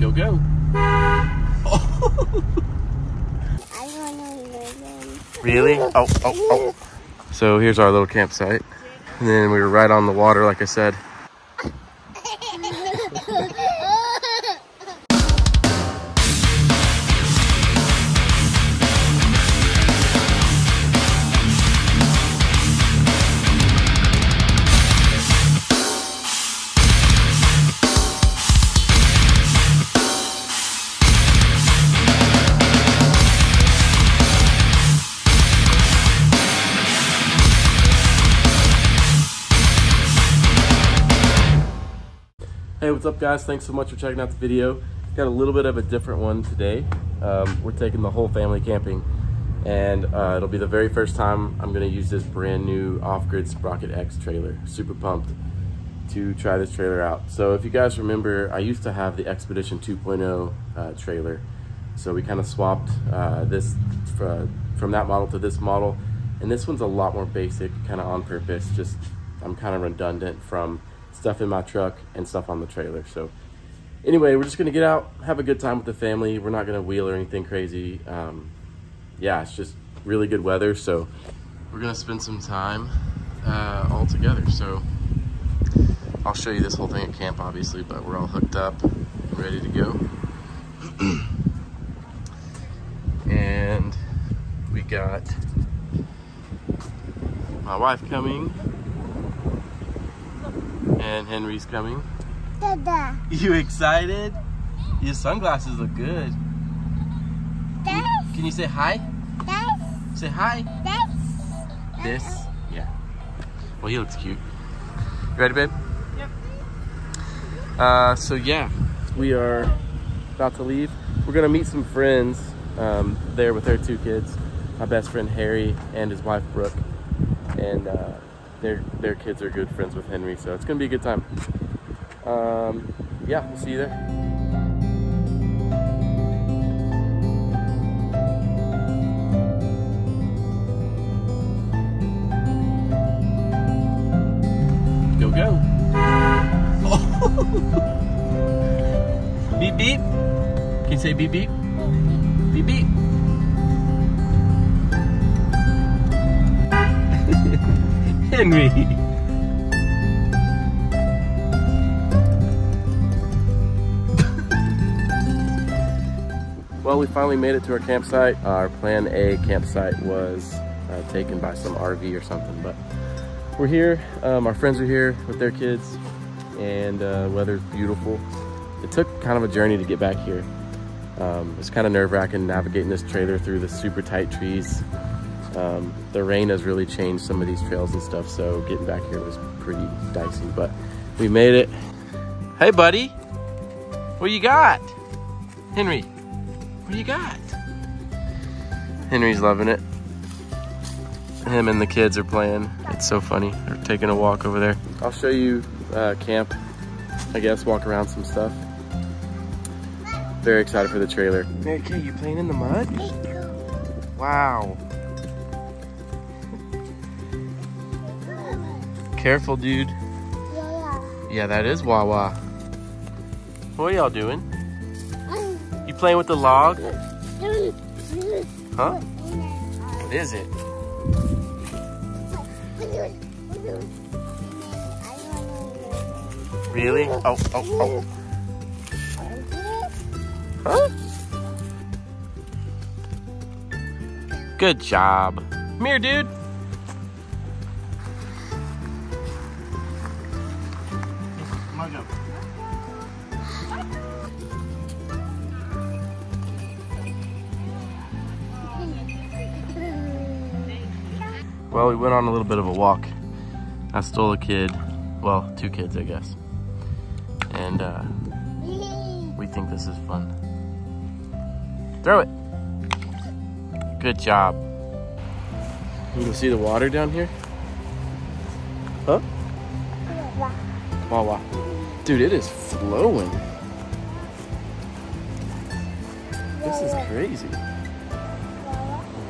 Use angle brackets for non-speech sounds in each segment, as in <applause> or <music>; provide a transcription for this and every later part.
Go, go. Really? Oh, oh, oh. So here's our little campsite. And then we were right on the water, like I said. Hey, what's up guys? Thanks so much for checking out the video. Got a little bit of a different one today. Um, we're taking the whole family camping and uh, it'll be the very first time I'm gonna use this brand new off-grid Sprocket X trailer. Super pumped to try this trailer out. So if you guys remember, I used to have the Expedition 2.0 uh, trailer. So we kind of swapped uh, this uh, from that model to this model. And this one's a lot more basic, kind of on purpose. Just, I'm kind of redundant from stuff in my truck and stuff on the trailer. So anyway, we're just gonna get out, have a good time with the family. We're not gonna wheel or anything crazy. Um, yeah, it's just really good weather. So we're gonna spend some time uh, all together. So I'll show you this whole thing at camp, obviously, but we're all hooked up ready to go. <clears throat> and we got my wife coming and Henry's coming. Dada. You excited? Your sunglasses look good. This. Can you say hi? This. Say hi. This. This? Yeah. Well, he looks cute. You ready, babe? Yep. Uh, so yeah, we are about to leave. We're gonna meet some friends um, there with their two kids. My best friend Harry and his wife Brooke, and uh, their their kids are good friends with Henry. So it's gonna be a good time. Um, yeah, we'll see you there. Go go. <laughs> beep beep. Can you say beep beep? Beep beep. Well, we finally made it to our campsite. Our plan A campsite was uh, taken by some RV or something, but we're here. Um, our friends are here with their kids, and uh, weather's beautiful. It took kind of a journey to get back here. Um, it's kind of nerve-wracking navigating this trailer through the super tight trees. Um, the rain has really changed some of these trails and stuff, so getting back here was pretty dicey, but we made it. Hey, buddy. What you got? Henry, what you got? Henry's loving it. Him and the kids are playing. It's so funny. They're taking a walk over there. I'll show you uh, camp, I guess, walk around some stuff. Very excited for the trailer. Mary Kay, you playing in the mud? Wow. Careful, dude. Yeah. Yeah, that is Wawa. What are y'all doing? You playing with the log? Huh? What is it? Really? Oh, oh, oh. Huh? Good job. Come here, dude. Well, we went on a little bit of a walk. I stole a kid. Well, two kids, I guess. And uh, we think this is fun. Throw it. Good job. You can see the water down here? Huh? Wawa. Dude, it is flowing. This is crazy.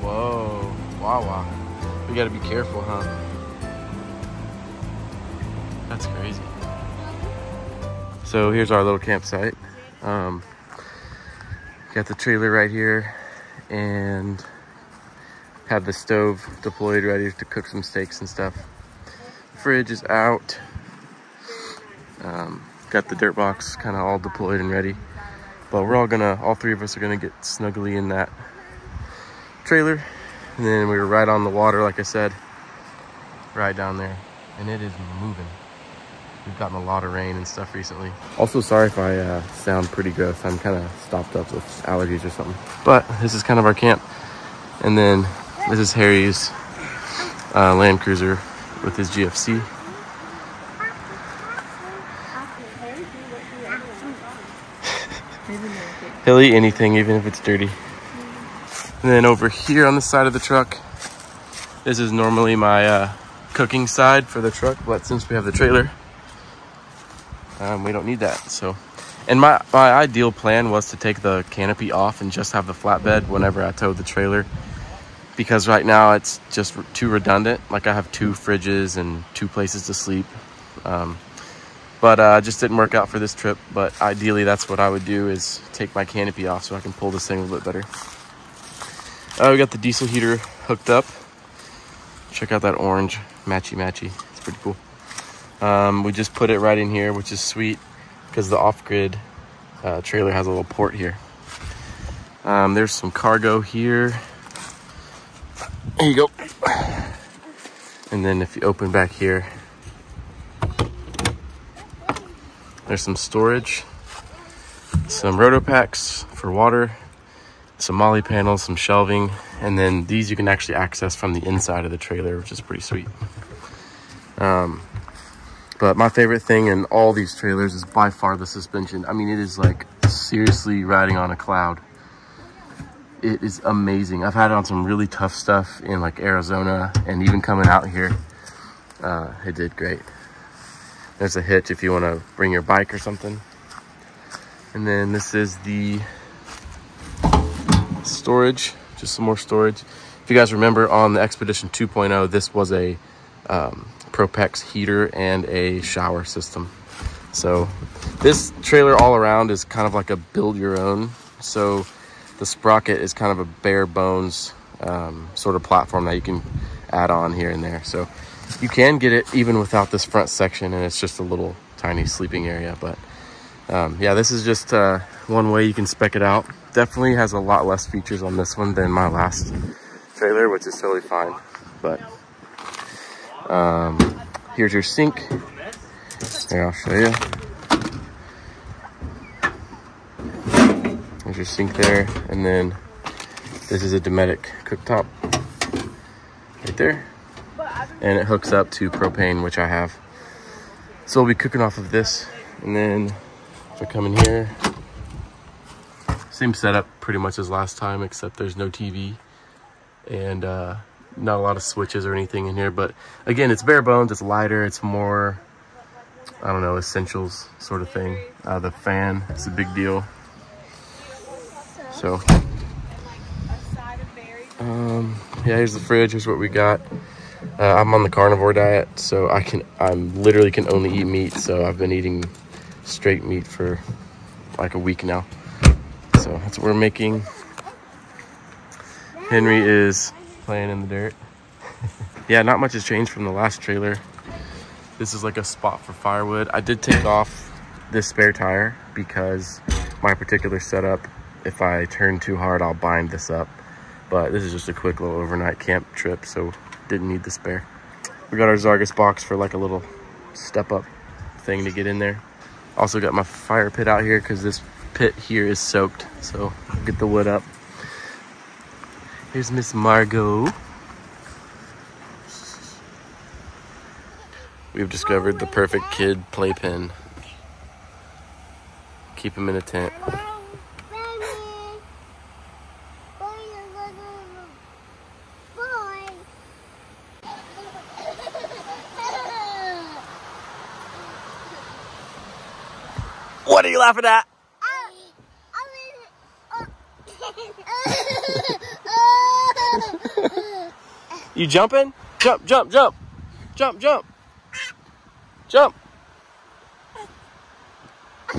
Whoa. Wawa. We gotta be careful, huh? That's crazy. So here's our little campsite. Um, Got the trailer right here and have the stove deployed ready to cook some steaks and stuff. Fridge is out. Um, got the dirt box kind of all deployed and ready. But we're all gonna, all three of us are gonna get snuggly in that trailer. And then we were right on the water, like I said, right down there. And it is moving. We've gotten a lot of rain and stuff recently. Also, sorry if I uh, sound pretty gross. I'm kind of stopped up with allergies or something. But this is kind of our camp. And then this is Harry's uh, Land Cruiser with his GFC. <laughs> He'll eat anything, even if it's dirty. And then over here on the side of the truck, this is normally my uh, cooking side for the truck, but since we have the trailer, um, we don't need that. So, and my, my ideal plan was to take the canopy off and just have the flatbed whenever I towed the trailer. Because right now it's just too redundant. Like I have two fridges and two places to sleep. Um, but uh, just didn't work out for this trip. But ideally that's what I would do is take my canopy off so I can pull this thing a little bit better. Uh, we got the diesel heater hooked up. Check out that orange matchy matchy. It's pretty cool. Um, we just put it right in here, which is sweet because the off-grid uh, trailer has a little port here. Um, there's some cargo here. There you go. And then if you open back here, there's some storage, some Rotopax for water, some MOLLE panels, some shelving, and then these you can actually access from the inside of the trailer, which is pretty sweet. Um, but my favorite thing in all these trailers is by far the suspension. I mean, it is like seriously riding on a cloud. It is amazing. I've had it on some really tough stuff in like Arizona and even coming out here. Uh, it did great. There's a hitch if you want to bring your bike or something. And then this is the storage, just some more storage. If you guys remember on the Expedition 2.0, this was a um, Propex heater and a shower system. So this trailer all around is kind of like a build your own. So the sprocket is kind of a bare bones um, sort of platform that you can add on here and there. So you can get it even without this front section and it's just a little tiny sleeping area. But um, yeah, this is just uh, one way you can spec it out. Definitely has a lot less features on this one than my last trailer, which is totally fine. But um, here's your sink. Here, I'll show you. There's your sink there. And then this is a Dometic cooktop right there. And it hooks up to propane, which I have. So we'll be cooking off of this. And then if I come in here, same setup pretty much as last time, except there's no TV. And uh, not a lot of switches or anything in here, but again, it's bare bones, it's lighter, it's more, I don't know, essentials sort of thing. Uh, the fan, it's a big deal. So, um, yeah, here's the fridge, here's what we got. Uh, I'm on the carnivore diet, so I can, I'm literally can only eat meat, so I've been eating straight meat for like a week now. So that's what we're making. Henry is playing in the dirt. <laughs> yeah, not much has changed from the last trailer. This is like a spot for firewood. I did take off this spare tire because my particular setup, if I turn too hard, I'll bind this up. But this is just a quick little overnight camp trip, so didn't need the spare. We got our Zarges box for like a little step up thing to get in there. Also got my fire pit out here because this pit here is soaked. So I'll get the wood up. Here's Miss Margot. We've discovered the perfect kid playpen. Keep him in a tent. What are you laughing at? You jumping? Jump, jump, jump. Jump, jump. Jump. <laughs>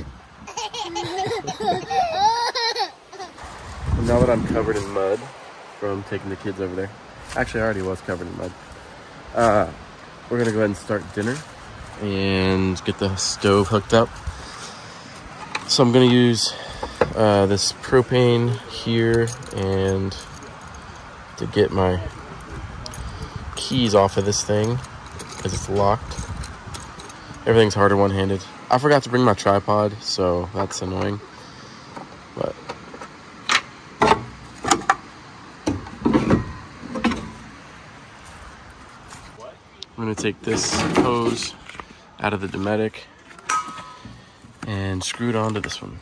now that I'm covered in mud from taking the kids over there, actually I already was covered in mud. Uh, we're gonna go ahead and start dinner and get the stove hooked up. So I'm gonna use uh, this propane here and to get my keys off of this thing because it's locked. Everything's harder one-handed. I forgot to bring my tripod, so that's annoying. But I'm gonna take this hose out of the Dometic and screw it onto this one.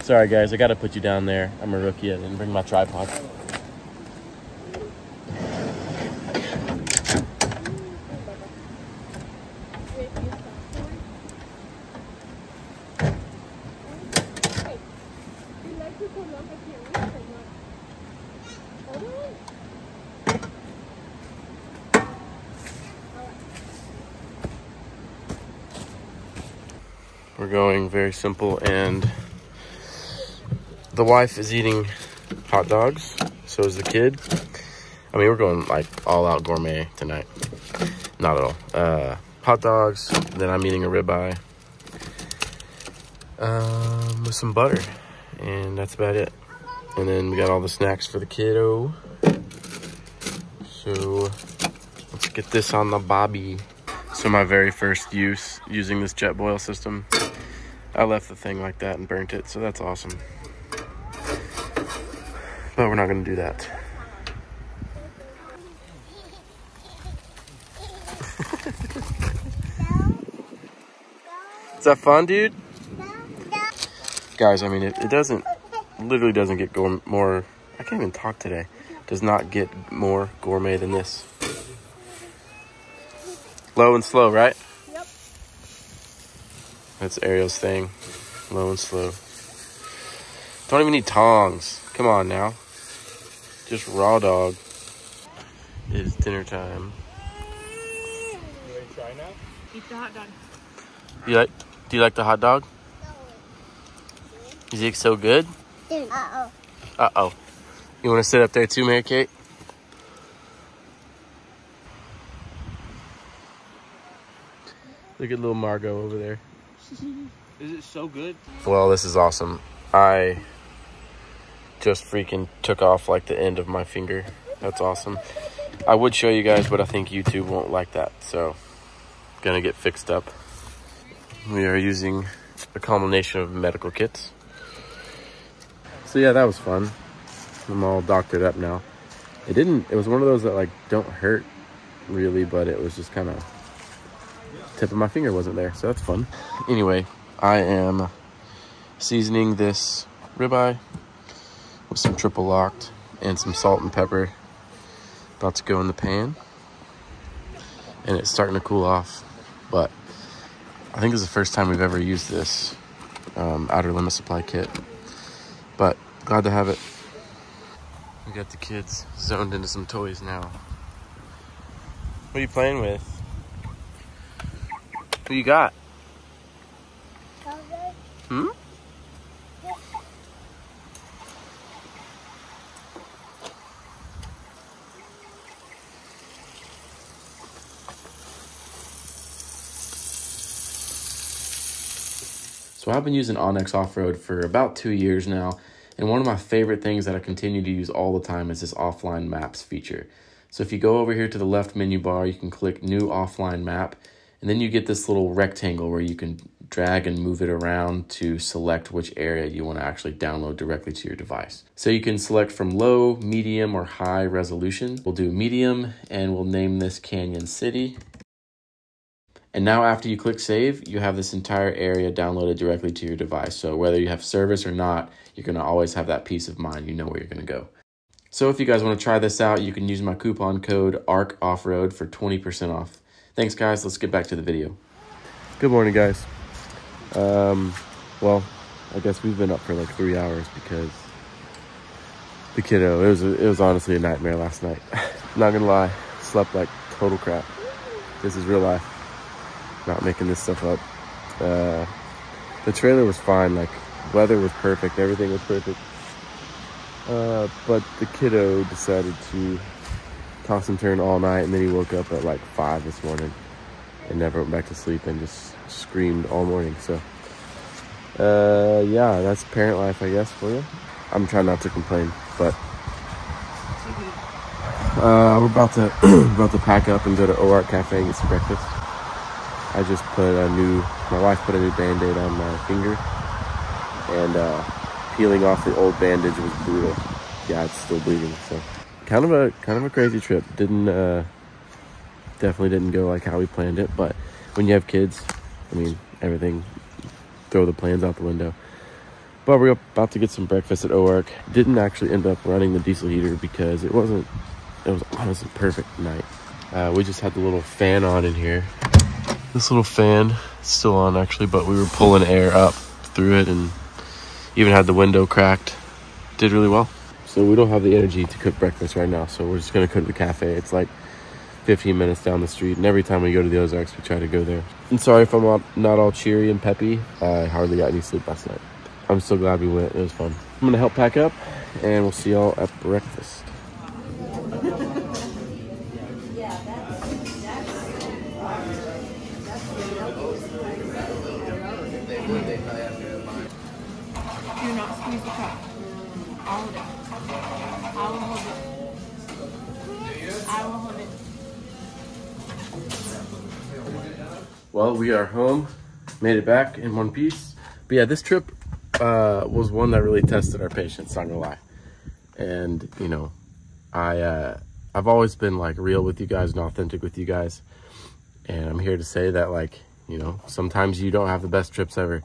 Sorry guys, I gotta put you down there. I'm a rookie. I didn't bring my tripod. We're going very simple and the wife is eating hot dogs. So is the kid. I mean, we're going like all out gourmet tonight. Not at all. Uh, hot dogs. Then I'm eating a ribeye um, with some butter, and that's about it. And then we got all the snacks for the kiddo. So let's get this on the bobby. So my very first use using this Jetboil system, I left the thing like that and burnt it. So that's awesome. But we're not gonna do that. Is that fun, dude? Guys, I mean, it, it doesn't, literally doesn't get more, I can't even talk today. Does not get more gourmet than this. Low and slow, right? That's Ariel's thing. Low and slow. Don't even need tongs. Come on now. Just raw dog. It is dinner time. You ready to try now? Eat the hot dog. You like? Do you like the hot dog? Is it so good? Uh-oh. Uh oh. You want to sit up there too, Mary Kate? Look at little Margot over there. Is it so good? Well, this is awesome. I just freaking took off like the end of my finger. That's awesome. I would show you guys, but I think YouTube won't like that. So, gonna get fixed up. We are using a combination of medical kits. So yeah, that was fun. I'm all doctored up now. It didn't, it was one of those that like don't hurt really, but it was just kind of tip of my finger wasn't there. So that's fun. Anyway, I am seasoning this ribeye with some triple locked and some salt and pepper. About to go in the pan. And it's starting to cool off. But I think this is the first time we've ever used this um, outer limit supply kit. But glad to have it. We got the kids zoned into some toys now. What are you playing with? Who you got? Hmm? So I've been using onX Off-Road for about two years now, and one of my favorite things that I continue to use all the time is this offline maps feature. So if you go over here to the left menu bar, you can click new offline map, and then you get this little rectangle where you can drag and move it around to select which area you want to actually download directly to your device. So you can select from low, medium, or high resolution. We'll do medium and we'll name this Canyon City. And now after you click save, you have this entire area downloaded directly to your device. So whether you have service or not, you're gonna always have that peace of mind. You know where you're gonna go. So if you guys wanna try this out, you can use my coupon code ARK Offroad for 20% off. Thanks guys, let's get back to the video. Good morning guys. Um, well, I guess we've been up for like three hours because the kiddo, it was, it was honestly a nightmare last night. <laughs> Not gonna lie, slept like total crap. This is real life not making this stuff up. Uh, the trailer was fine. Like weather was perfect, everything was perfect. Uh, but the kiddo decided to toss and turn all night, and then he woke up at like five this morning and never went back to sleep and just screamed all morning. So, uh, yeah, that's parent life, I guess, for you. I'm trying not to complain, but uh, we're about to <clears throat> about to pack up and go to Oark Cafe and get some breakfast. I just put a new, my wife put a new band-aid on my finger, and uh, peeling off the old bandage was brutal. Yeah, it's still bleeding. So, kind of a kind of a crazy trip. Didn't uh, definitely didn't go like how we planned it, but when you have kids, I mean, everything throw the plans out the window. But we're about to get some breakfast at Oark. Didn't actually end up running the diesel heater because it wasn't. It was honestly perfect night. Uh, we just had the little fan on in here. This little fan is still on actually, but we were pulling air up through it and even had the window cracked. Did really well. So we don't have the energy to cook breakfast right now, so we're just gonna cook the cafe. It's like 15 minutes down the street, and every time we go to the Ozarks, we try to go there. And sorry if I'm not, not all cheery and peppy. I hardly got any sleep last night. I'm so glad we went. It was fun. I'm gonna help pack up, and we'll see y'all at breakfast. Do not squeeze the cup. All of it. I will hold it. I will hold it. Well, we are home. Made it back in one piece. But yeah, this trip uh, was one that really tested our patience. Not gonna lie. And you know, I uh, I've always been like real with you guys and authentic with you guys. And I'm here to say that like you know sometimes you don't have the best trips ever.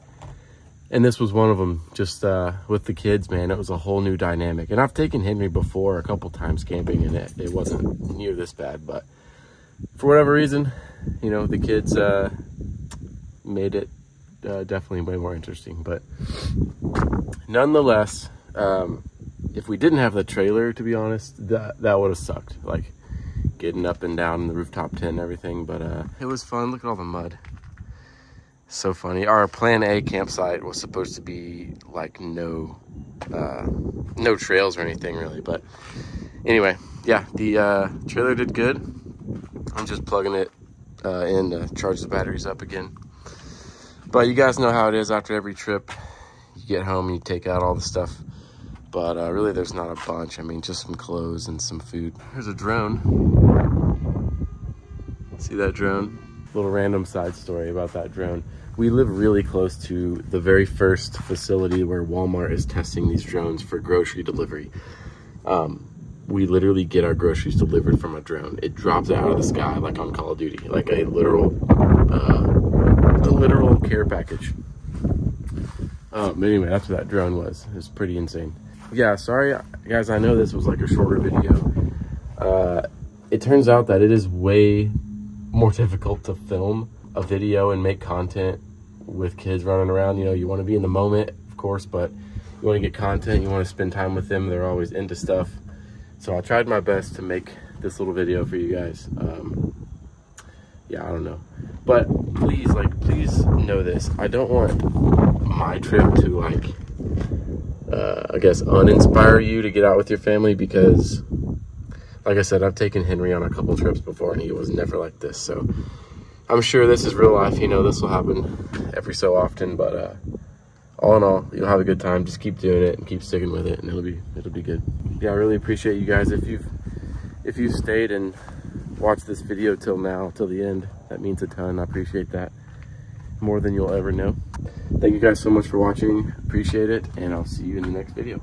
And this was one of them. Just uh, with the kids, man, it was a whole new dynamic. And I've taken Henry before a couple times camping, and it, it wasn't near this bad. But for whatever reason, you know, the kids uh, made it uh, definitely way more interesting. But nonetheless, um, if we didn't have the trailer, to be honest, that that would have sucked. Like getting up and down the rooftop tent and everything. But uh, it was fun. Look at all the mud. So funny. Our Plan A campsite was supposed to be like no, uh, no trails or anything really. But anyway, yeah, the uh, trailer did good. I'm just plugging it uh, in to charge the batteries up again. But you guys know how it is after every trip. You get home and you take out all the stuff. But uh, really, there's not a bunch. I mean, just some clothes and some food. There's a drone. See that drone? Little random side story about that drone. We live really close to the very first facility where Walmart is testing these drones for grocery delivery. Um, we literally get our groceries delivered from a drone. It drops out of the sky like on Call of Duty, like a literal, uh, a literal care package. Um, anyway, that's what that drone was. It was pretty insane. Yeah, sorry guys. I know this was like a shorter video. Uh, it turns out that it is way more <laughs> difficult to film a video and make content with kids running around. You know, you want to be in the moment, of course, but you want to get content. You want to spend time with them. They're always into stuff. So I tried my best to make this little video for you guys. Um, yeah, I don't know. But please, like, please know this. I don't want my trip to, like, uh, I guess, uninspire you to get out with your family because, like I said, I've taken Henry on a couple trips before and he was never like this. So I'm sure this is real life. You know, this will happen every so often, but uh, all in all, you'll have a good time. Just keep doing it and keep sticking with it, and it'll be it'll be good. Yeah, I really appreciate you guys. If you've if you've stayed and watched this video till now, till the end, that means a ton. I appreciate that more than you'll ever know. Thank you guys so much for watching. Appreciate it, and I'll see you in the next video.